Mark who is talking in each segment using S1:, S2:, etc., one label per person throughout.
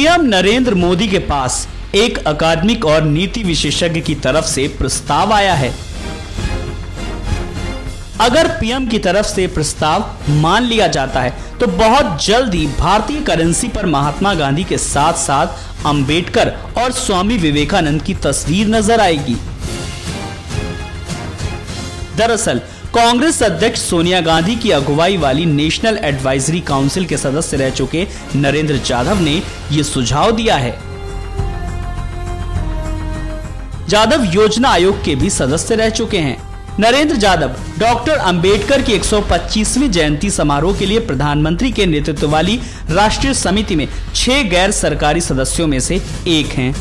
S1: PM Narendra Modi के पास एक अकादमिक और नीति विशेषज्ञ की तरफ़ से प्रस्ताव आया है। अगर पीएम की तरफ़ से प्रस्ताव मान लिया जाता है तो बहुत जल्द ही भारतीय करेंसी पर महात्मा गांधी के साथ साथ अंबेडकर और स्वामी विवेकानंद की तस्वीर नज़र आएगी। दरअसल कांग्रेस अध्यक्ष सोनिया गांधी की अगुवाई वाली नेशनल एडवाइजरी काउंसिल के सदस्य रह चुके नरेंद्र जाधव ने ये सुझाव दिया है। जाधव योजना आयोग के भी सदस्य रह चुके हैं। नरेंद्र जाधव, डॉक्टर अंबेडकर की 125वीं जयंती समारोह के लिए प्रधानमंत्री के नेतृत्व वाली राष्ट्रीय समिति में छह गैर सरकारी सदस्यों में से एक हैं।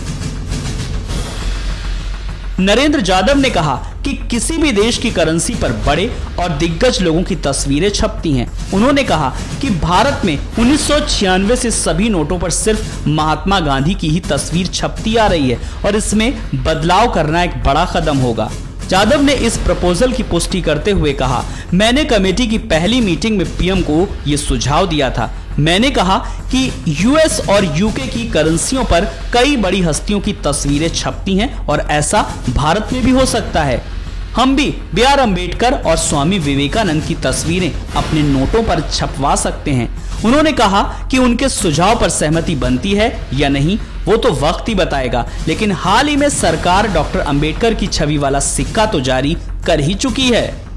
S1: नरेंद्र यादव ने कहा कि किसी भी देश की करेंसी पर बड़े और दिग्गज लोगों की तस्वीरें छपती हैं। उन्होंने कहा कि भारत में उन्नीस सौ छियानवे से सभी नोटों पर सिर्फ़ महात्मा गांधी की ही तस्वीर छपती आ रही है और इसमें बदलाव करना एक बड़ा कदम होगा। जाधव ने इस प्रपोजल की पुष्टि करते हुए कहा, मैंने कमेटी की पहली मीटिंग में पीएम को ये सुझाव दिया था। मैंने कहा कि यूएस और यूके की करेंसियों पर कई बड़ी हस्तियों की तस्वीरें छपती हैं और ऐसा भारत में भी हो सकता है। हम भी बी आर अंबेडकर और स्वामी विवेकानंद की तस्वीरें अपने नोटों पर छपवा सकते हैं। उन्होंने कहा कि उनके सुझाव पर सहमति बनती है या नहीं वो तो वक्त ही बताएगा। लेकिन हाल ही में सरकार डॉक्टर अंबेडकर की छवि वाला सिक्का तो जारी कर ही चुकी है।